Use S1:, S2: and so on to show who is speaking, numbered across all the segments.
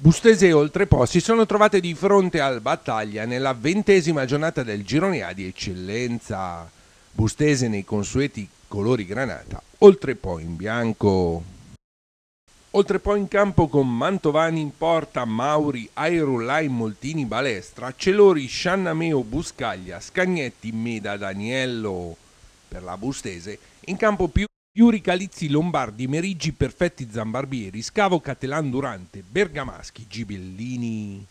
S1: Bustese e Oltrepo si sono trovate di fronte al battaglia nella ventesima giornata del girone A di eccellenza. Bustese nei consueti colori granata, Oltrepo in bianco. Oltrepo in campo con Mantovani in porta, Mauri, Airullai, Moltini, Balestra, Celori, Sciannameo, Buscaglia, Scagnetti, Meda, Daniello. Per la Bustese, in campo più Iuri Calizzi Lombardi, Meriggi Perfetti Zambarbieri, Scavo Catelan Durante, Bergamaschi Gibellini.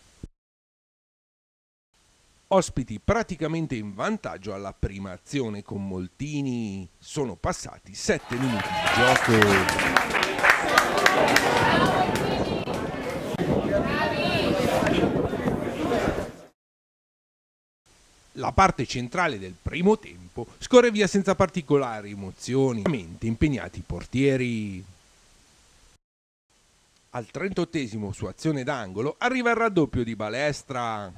S1: Ospiti praticamente in vantaggio alla prima azione con Moltini. Sono passati 7 minuti di gioco. La parte centrale del primo tempo scorre via senza particolari emozioni, impegnati i portieri. Al 38 su azione d'angolo arriva il raddoppio di Balestra.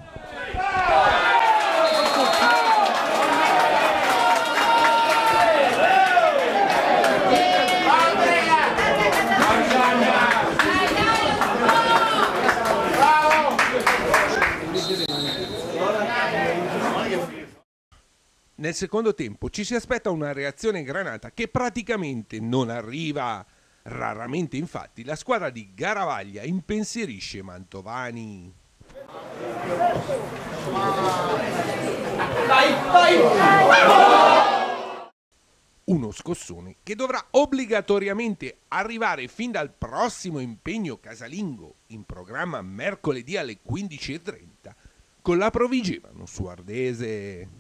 S1: Nel secondo tempo ci si aspetta una reazione granata che praticamente non arriva. Raramente infatti la squadra di Garavaglia impensierisce Mantovani. Uno scossone che dovrà obbligatoriamente arrivare fin dal prossimo impegno casalingo in programma mercoledì alle 15.30 con la Provigevano su Ardese.